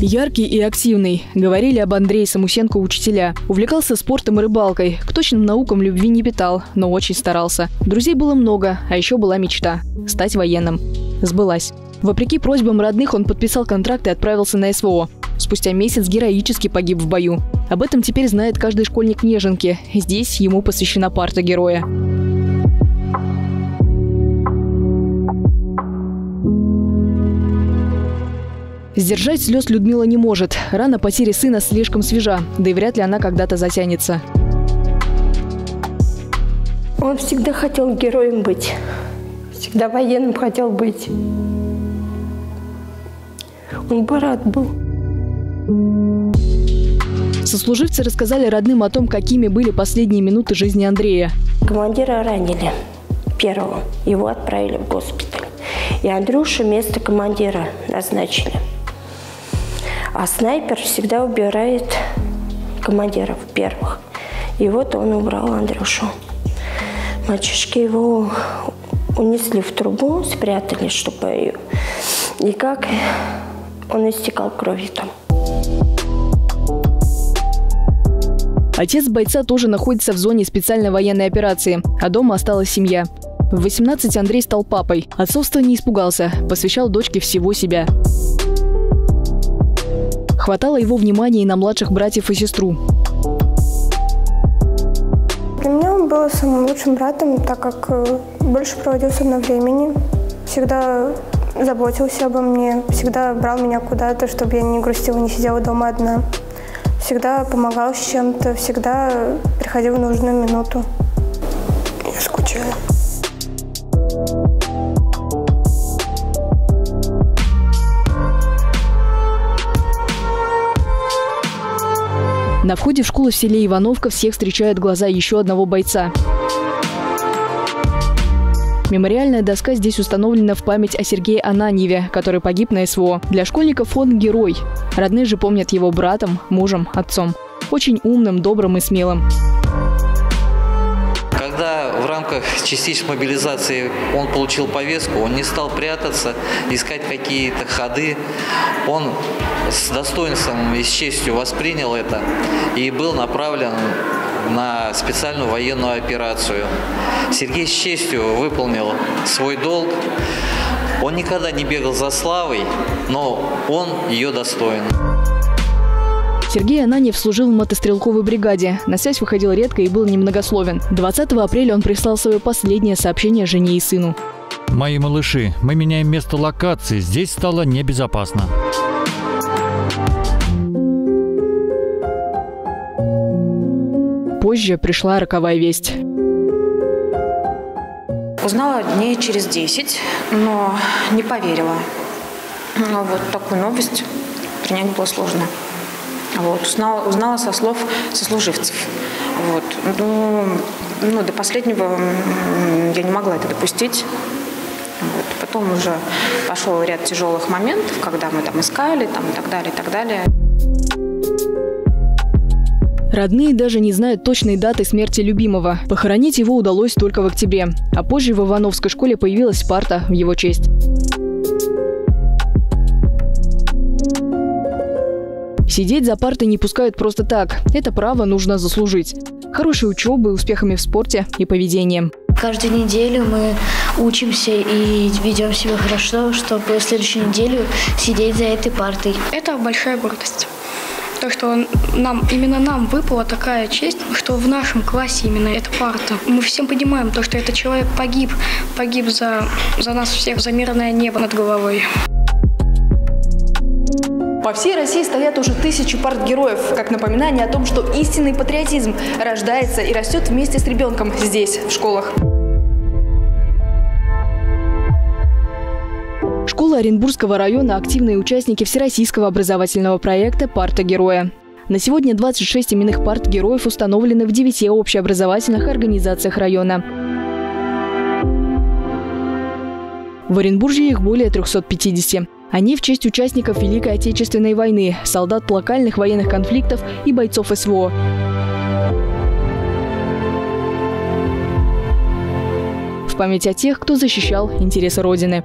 Яркий и активный. Говорили об Андрее Самусенко учителя. Увлекался спортом и рыбалкой. К точным наукам любви не питал, но очень старался. Друзей было много, а еще была мечта – стать военным. Сбылась. Вопреки просьбам родных он подписал контракт и отправился на СВО. Спустя месяц героически погиб в бою. Об этом теперь знает каждый школьник Неженки. Здесь ему посвящена парта героя. Сдержать слез Людмила не может. Рана потери сына слишком свежа, да и вряд ли она когда-то затянется. Он всегда хотел героем быть. Всегда военным хотел быть. Он бы рад был. Сослуживцы рассказали родным о том, какими были последние минуты жизни Андрея. Командира ранили первого. Его отправили в госпиталь. И Андрюшу место командира назначили. А снайпер всегда убирает командиров первых. И вот он убрал Андрюшу. Мальчишки его унесли в трубу, спрятали, чтобы... И как он истекал кровью там. Отец бойца тоже находится в зоне специальной военной операции, а дома осталась семья. В 18 Андрей стал папой. Отцовства не испугался, посвящал дочке всего себя. Хватало его внимания и на младших братьев и сестру. Для меня он был самым лучшим братом, так как э, больше проводил со мной времени. Всегда заботился обо мне, всегда брал меня куда-то, чтобы я не грустила, не сидела дома одна. Всегда помогал с чем-то, всегда приходил в нужную минуту. Я скучаю. На входе в школу в селе Ивановка всех встречает глаза еще одного бойца. Мемориальная доска здесь установлена в память о Сергее Ананьеве, который погиб на СВО. Для школьников он герой. Родные же помнят его братом, мужем, отцом. Очень умным, добрым и смелым. Рамках частичной мобилизации он получил повестку, он не стал прятаться, искать какие-то ходы. Он с достоинством и с честью воспринял это и был направлен на специальную военную операцию. Сергей с честью выполнил свой долг. Он никогда не бегал за славой, но он ее достоин. Сергей Ананьев служил в мотострелковой бригаде. На связь выходил редко и был немногословен. 20 апреля он прислал свое последнее сообщение жене и сыну. «Мои малыши, мы меняем место локации. Здесь стало небезопасно». Позже пришла роковая весть. Узнала дней через 10, но не поверила. Но вот такую новость принять было сложно. Вот, узнала, узнала со слов сослуживцев. Вот. Ну, ну, до последнего я не могла это допустить. Вот. Потом уже пошел ряд тяжелых моментов, когда мы там искали там, и так далее, и так далее. Родные даже не знают точной даты смерти любимого. Похоронить его удалось только в октябре. А позже в Ивановской школе появилась парта в его честь. Сидеть за партой не пускают просто так. Это право нужно заслужить. Хорошей учебой, успехами в спорте и поведением. Каждую неделю мы учимся и ведем себя хорошо, чтобы в следующую неделю сидеть за этой партой. Это большая гордость. То, что нам, именно нам выпала такая честь, что в нашем классе именно эта парта. Мы всем понимаем то, что этот человек погиб, погиб за, за нас всех, за мирное небо над головой. По всей России стоят уже тысячи партгероев, как напоминание о том, что истинный патриотизм рождается и растет вместе с ребенком здесь, в школах. Школа Оренбургского района – активные участники всероссийского образовательного проекта «Парта героя». На сегодня 26 именных парт героев установлены в 9 общеобразовательных организациях района. В Оренбурге их более 350. Они в честь участников Великой Отечественной войны, солдат локальных военных конфликтов и бойцов СВО. В память о тех, кто защищал интересы Родины.